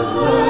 as the